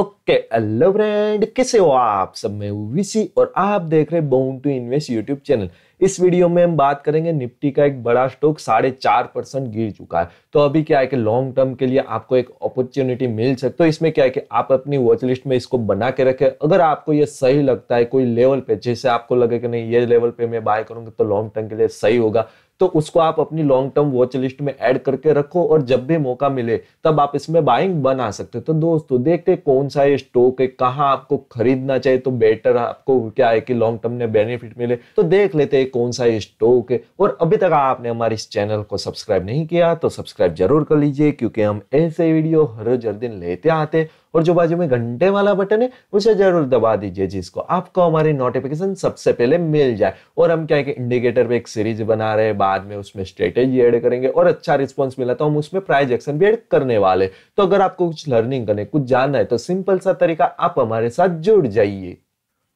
Okay hello friend कैसे हो आप? सब मैं विसी और आप देख रहे born to invest YouTube channel इस वीडियो में हम बात करेंगे निफ्टी का एक बड़ा स्टॉक साढ़े चार परसेंट गिर चुका है। तो अभी क्या है कि लॉन्ग टर्म के लिए आपको एक अपॉर्चुनिटी मिल सकती तो इसमें क्या है कि आप अपनी वॉच लिस्ट में इसको बना के रखें। अगर आपको ये सही लगता है, कोई लेवल पे, जैसे आपको लगे कि नहीं, ये लेवल पे मैं बाय करूँगा तो लॉन्ग टर्म के लिए सही होगा। तो उसको आप अपनी लॉन्ग टर्म वॉच लिस्ट में ऐड करके रखो और जब भी मौका मिले, तब आप इसमें बाइंग बना सकते हो। तो दोस्तों, देखते कौन सा ये स्टॉक है, कहाँ आपको खरीदना चाहिए तो बेटर आपको क्या है कि लॉन्ग टर्म में बेनिफिट मिले। तो देख लेते हैं कौन सा ये स्टॉक है। और अभी तक आपने हमारे इस चैनल को सब्सक्राइब नहीं किया तो सब्सक्राइब ज़रूर कर लीजिए, क्योंकि हम ऐसे वीडियो हर हर दिन लेते आते और जो बाजू में घंटे वाला बटन है, उसे ज़रूर दबा दीजिए जिसको आपको हमारी नोटिफिकेशन सबसे पहले मिल जाए। और हम क्या है कि इंडिकेटर पे एक सीरीज़ बना रहे हैं, बाद में उसमें स्ट्रेटेजी ऐड करेंगे और अच्छा रिस्पॉन्स मिला तो हम उसमें प्राइज एक्शन भी एड करने वाले तो अगर आपको कुछ लर्निंग करने, कुछ जानना है तो सिंपल सा तरीका आप हमारे साथ जुड़ जाइए।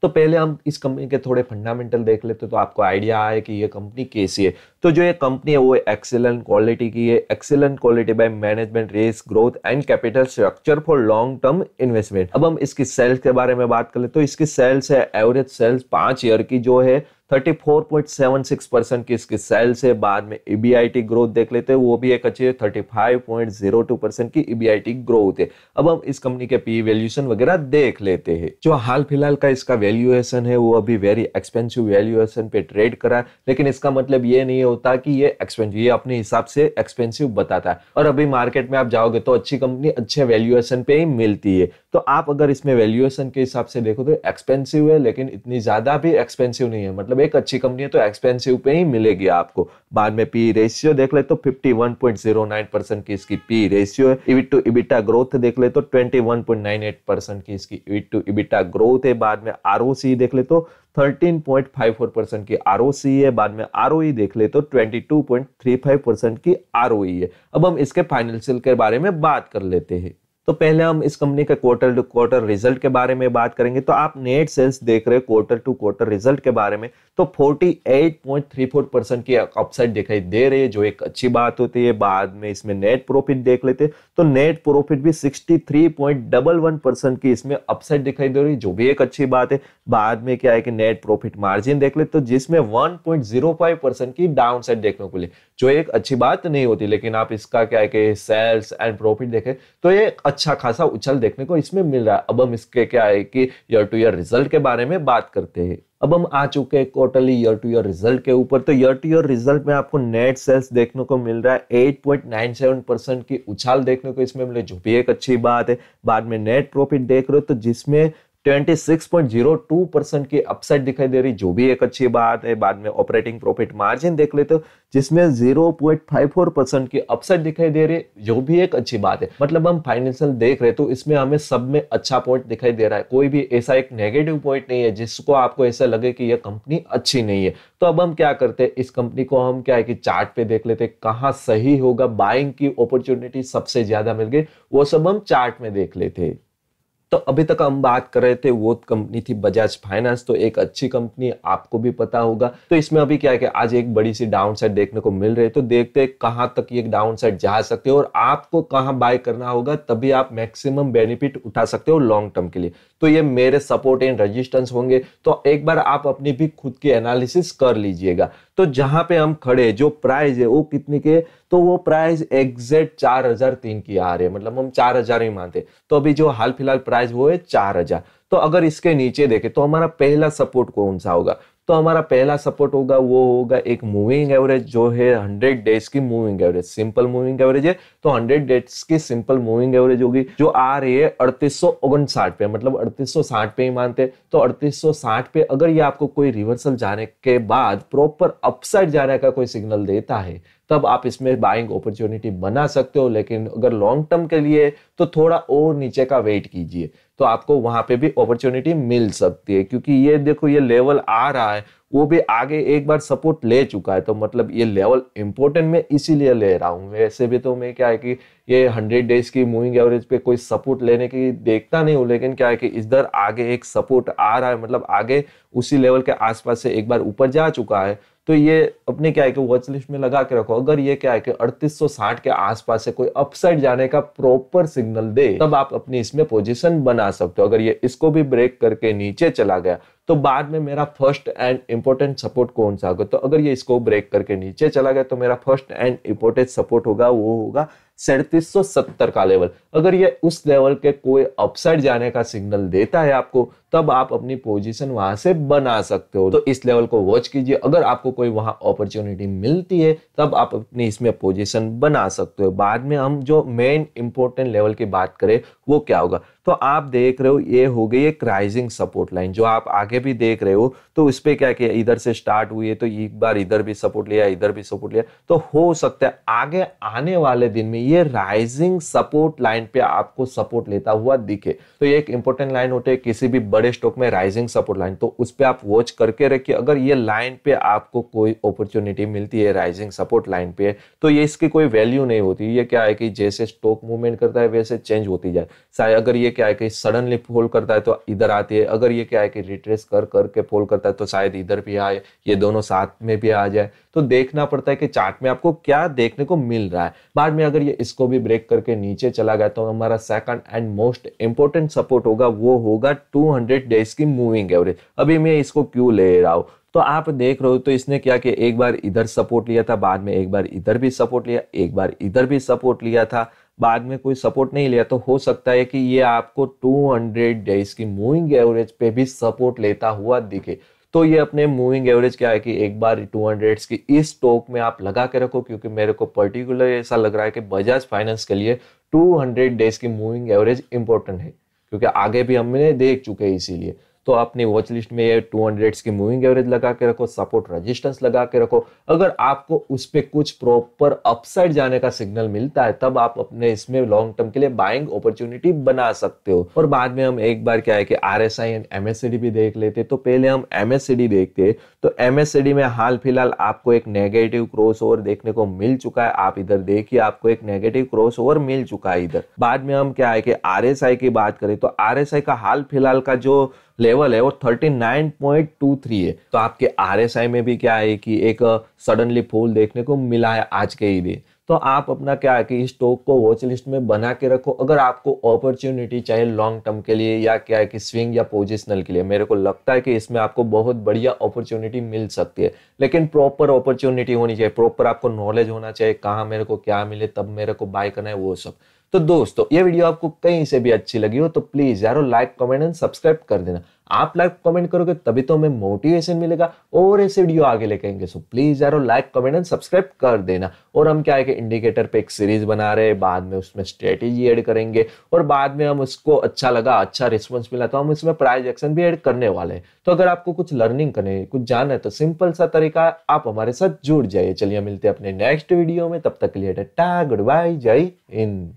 तो पहले हम इस कंपनी के थोड़े फंडामेंटल देख लेते तो आपको आइडिया आए कि ये कंपनी कैसी है। तो जो ये कंपनी है, वो एक्सेलेंट क्वालिटी की है। Excellent quality by management race growth and capital structure for long term investment अब हम इसकी सेल्स के बारे में बात कर ले तो इसकी सेल्स है एवरेज सेल्स पाँच ईयर की जो है 34.76 परसेंट की इसकी सेल्स है बाद में ईबीआईटी e ग्रोथ देख लेते हैं, वो भी एक अच्छी है 35.02 परसेंट की ईबीआईटी e ग्रोथ है। अब हम इस कंपनी के पी वैल्यूएशन वगैरह देख लेते हैं। जो हाल फ़िलहाल का इसका वैल्यूएशन है, वो अभी वेरी एक्सपेंसिव वैल्यूएशन पे ट्रेड करा है, लेकिन इसका मतलब ये नहीं होता कि ये एक्सपेंसिव ये अपने हिसाब से एक्सपेंसिव बताता है। और अभी मार्केट में आप जाओगे तो अच्छी कंपनी अच्छे वैल्यूएशन पे ही मिलती है। तो आप अगर इसमें वैल्यूएशन के हिसाब से देखो तो एक्सपेंसिव है, लेकिन इतनी ज़्यादा भी एक्सपेंसिव नहीं है। मतलब एक अच्छी कंपनी है तो एक्सपेंसिव पे ही मिलेगी आपको। बाद में पी रेशियो देख ले तो 51.09 परसेंट की इसकी पी रेशियो है। इविट टू इबिटा ग्रोथ देख ले तो 21.98 परसेंट की इसकी इविट टू इबिटा ग्रोथ है। बाद में आर देख ले तो 13.54 परसेंट की आर है। बाद में आर देख ले तो 22.35 परसेंट की आर है। अब हम इसके फाइनेंशियल के बारे में बात कर लेते हैं। तो पहले हम इस कंपनी के क्वार्टर टू क्वार्टर रिज़ल्ट के बारे में बात करेंगे। तो आप नेट सेल्स देख रहे हैं क्वार्टर टू क्वार्टर रिज़ल्ट के बारे में। तो 48.34 परसेंट की अपसाइड दिखाई दे रही है, जो एक अच्छी बात होती है। बाद में इसमें नेट प्रॉफिट देख लेते तो नेट प्रॉफिट भी 63.11 परसेंट की इसमें अपसाइड दिखाई दे रही है, जो भी एक अच्छी बात है। बाद में क्या है कि नेट प्रॉफिट मार्जिन देख ले तो जिसमें 1.05 परसेंट की डाउन देखने को मिले। जो एक अच्छी बात नहीं होती, लेकिन आप इसका क्या है कि सेल्स एंड प्रॉफिट देखें तो ये अच्छा खासा उछल देखने को इसमें मिल रहा है। अब हम इसके क्या है कि ईयर टू ईयर रिज़ल्ट के बारे में बात करते हैं। अब हम आ चुके हैं quarterly year to year result के ऊपर। तो ईयर टू ईयर रिज़ल्ट में आपको नेट सेल्स देखने को मिल रहा है। 8.97 परसेंट की उछाल देखने को इसमें मिले, जो भी एक अच्छी बात है। बाद में नेट प्रॉफिट देख रहे हो तो जिसमें 26.02 परसेंट की अपसाइड दिखाई दे रही, जो भी एक अच्छी बात है, बाद में ऑपरेटिंग प्रॉफिट मार्जिन देख लेते हो, जिसमें 0.54 परसेंट की अपसाइड दिखाई दे रही, जो भी एक अच्छी बात है। मतलब हम फाइनेंशियल देख रहे तो इसमें हमें सब में अच्छा पॉइंट दिखाई दे रहा है। कोई भी ऐसा एक नेगेटिव पॉइंट नहीं है, जिसको आपको ऐसा लगे कि यह कंपनी अच्छी नहीं है। तो अब हम क्या करते हैं, इस कंपनी को हम क्या है कि चार्ट पे देख लेते कहाँ सही होगा बाइंग की अपॉर्चुनिटी सबसे ज़्यादा मिल गई, वो सब हम चार्ट में देख लेते तो अभी तक हम बात कर रहे थे वो कंपनी थी बजाज फाइनेंस तो एक अच्छी कंपनी, आपको भी पता होगा। तो इसमें अभी क्या है कि आज एक बड़ी सी डाउन साइड देखने को मिल रही है तो देखते हैं कहाँ तक ये डाउन साइड जा सकते हो और आपको कहाँ बाय करना होगा, तभी आप मैक्सिमम बेनिफिट उठा सकते हो लॉन्ग टर्म के लिए। तो ये मेरे सपोर्ट एंड रजिस्टेंस होंगे। तो एक बार आप अपनी भी खुद की एनालिसिस कर लीजिएगा। तो जहाँ पे हम खड़े जो प्राइस है, वो कितने के तो वो प्राइस एग्जैक्ट चार हज़ार तीन की आ रही है मतलब हम चार हज़ार ही मानते तो अभी जो हाल फ़िलहाल प्राइस वो है चार हज़ार। तो अगर इसके नीचे देखें तो हमारा पहला सपोर्ट कौन सा होगा? तो हमारा पहला सपोर्ट होगा, वो होगा एक मूविंग एवरेज जो है हंड्रेड डेज़ की moving average simple moving average है। तो हंड्रेड डेज़ की सिंपल मूविंग एवरेज होगी, जो आ रही है अड़तीस सौ उनसाठ पे मतलब अड़तीस सौ साठ पे ही मानते हैं। तो अड़तीस सौ साठ पे अगर ये आपको कोई रिवर्सल जाने के बाद प्रॉपर अपसाइड जाने का कोई सिग्नल देता है, तब आप इसमें बाइंग अपॉर्चुनिटी बना सकते हो, लेकिन अगर लॉन्ग टर्म के लिए तो थोड़ा और नीचे का वेट कीजिए। तो आपको वहाँ पे भी अपॉर्चुनिटी मिल सकती है, क्योंकि ये देखो, ये लेवल आ रहा है वो भी आगे एक बार सपोर्ट ले चुका है तो मतलब ये लेवल इंपॉर्टेंट मैं इसीलिए ले रहा हूँ। वैसे भी तो मैं क्या है कि ये हंड्रेड डेज़ की मूविंग एवरेज पे कोई सपोर्ट लेने की देखता नहीं हूँ, लेकिन क्या है कि इधर आगे एक सपोर्ट आ रहा है मतलब आगे उसी लेवल के आसपास से एक बार ऊपर जा चुका है। तो ये अपने क्या है कि वॉच लिस्ट में लगा के रखो। अगर ये क्या है कि 3860 के आसपास से कोई अपसाइड जाने का प्रॉपर सिग्नल दे, तब आप अपनी इसमें पोजीशन बना सकते हो। अगर ये इसको भी ब्रेक करके नीचे चला गया तो बाद में मेरा फ़र्स्ट एंड इम्पोर्टेंट सपोर्ट कौन सा होगा? तो अगर ये इसको ब्रेक करके नीचे चला गया तो मेरा फ़र्स्ट एंड इम्पोर्टेंट सपोर्ट होगा, वो होगा सैंतीस का लेवल। अगर ये उस लेवल के कोई अपसाइड जाने का सिग्नल देता है आपको, तब आप अपनी पोजीशन वहाँ से बना सकते हो। तो इस लेवल को वॉच कीजिए। अगर आपको कोई वहाँ अपॉर्चुनिटी मिलती है, तब आप अपनी इसमें पोजीशन बना सकते हो। बाद में हम जो मेन इंपॉर्टेंट लेवल की बात करें, वो क्या होगा? तो आप देख रहे हो, ये हो गई एक राइजिंग सपोर्ट लाइन जो आप आगे भी देख रहे हो तो उस पर क्या किया? इधर से स्टार्ट हुई है तो एक बार इधर भी सपोर्ट लिया, इधर भी सपोर्ट लिया। तो हो सकता है आगे आने वाले दिन में ये राइजिंग सपोर्ट लाइन पे आपको सपोर्ट लेता हुआ दिखे। तो ये एक इंपॉर्टेंट लाइन होते है, किसी भी बड़े स्टॉक में राइजिंग सपोर्ट लाइन तो उस पर आप वॉच करके रखिए। अगर ये लाइन पे आपको कोई अपॉर्चुनिटी मिलती है राइजिंग सपोर्ट लाइन पे तो ये इसकी कोई वैल्यू नहीं होती। ये क्या है कि जैसे स्टॉक मूवमेंट करता है, वैसे चेंज होती जाए। शायद अगर ये क्या है कि सडनली फॉल करता है तो इधर आती है। अगर ये क्या है कि रिट्रेस कर, करके फॉल करता है तो शायद इधर भी आए, ये दोनों साथ में भी आ जाए। तो देखना पड़ता है कि चार्ट में आपको क्या देखने को मिल रहा है। बाद में अगर ये इसको भी ब्रेक करके नीचे चला गया तो हमारा second and most important support होगा, वो होगा 200 डेज़ की मूविंग एवरेज अभी मैं इसको क्यों ले रहा हूँ? तो आप देख रहे हो तो इसने क्या कि एक बार इधर सपोर्ट लिया था, बाद में एक बार इधर भी सपोर्ट लिया, एक बार इधर भी सपोर्ट लिया था, बाद में कोई सपोर्ट नहीं लिया। तो हो सकता है कि ये आपको 200 डेज़ की मूविंग एवरेज पे भी सपोर्ट लेता हुआ दिखे। तो ये अपने मूविंग एवरेज क्या है कि एक बार 200 की इस स्टॉक में आप लगा के रखो, क्योंकि मेरे को पर्टिकुलर ऐसा लग रहा है कि बजाज फाइनेंस के लिए 200 डेज़ की मूविंग एवरेज इंपॉर्टेंट है, क्योंकि आगे भी हमने देख चुके हैं इसीलिए। तो अपनी वॉच लिस्ट में टू हंड्रेड की मूविंग एवरेज लगा के रखो सपोर्ट रेजिस्टेंस लगा के रखो। अगर आपको उस पर कुछ प्रॉपर अपसाइड जाने का सिग्नल मिलता है, तब आप अपने इसमें लॉन्ग टर्म के लिए बाइंग अपॉर्चुनिटी बना सकते हो। और बाद में हम एक बार क्या है कि आर एस आई एंड भी देख लेते तो पहले हम एमएससीडी देखते तो एमएससीडी में हाल फ़िलहाल आपको एक नेगेटिव क्रॉस ओवर देखने को मिल चुका है। आप इधर देखिए, आपको एक नेगेटिव क्रॉस ओवर मिल चुका है इधर। बाद में हम क्या है कि RSI की बात करें तो RSI का हाल फ़िलहाल का जो लेवल है, वो 39.23 है। तो आपके आर एस आई में भी क्या है कि एक सडनली फॉल देखने को मिला है आज के ही दिन। तो आप अपना क्या है कि स्टॉक को वॉच लिस्ट में बना के रखो। अगर आपको अपॉर्चुनिटी चाहे लॉन्ग टर्म के लिए या क्या है कि स्विंग या पोजिशनल के लिए, मेरे को लगता है कि इसमें आपको बहुत बढ़िया अपॉर्चुनिटी मिल सकती है। लेकिन प्रॉपर अपॉर्चुनिटी होनी चाहिए प्रॉपर आपको नॉलेज होना चाहिए, कहाँ मेरे को क्या मिले, तब मेरे को बाय करना है, वो सब। तो दोस्तों, ये वीडियो आपको कहीं से भी अच्छी लगी हो तो प्लीज़ यारो लाइक कमेंट एंड सब्सक्राइब कर देना। आप लाइक कमेंट करोगे तभी तो हमें मोटिवेशन मिलेगा और ऐसे वीडियो आगे लेके आएँगे। सो प्लीज़ यारो लाइक कमेंट एंड सब्सक्राइब कर देना। और हम क्या है कि इंडिकेटर पे एक सीरीज़ बना रहे हैं, बाद में उसमें स्ट्रेटेजी ऐड करेंगे और बाद में हम उसको अच्छा लगा अच्छा रिस्पॉन्स मिला तो हम इसमें प्राइज एक्शन भी ऐड करने वाले हैं। तो अगर आपको कुछ लर्निंग करने, कुछ जानना है तो सिंपल सा तरीका आप हमारे साथ जुड़ जाइए। चलिए मिलते हैं अपने नेक्स्ट वीडियो में। तब तक के लिए टाटा गुड बाय जय हिंद।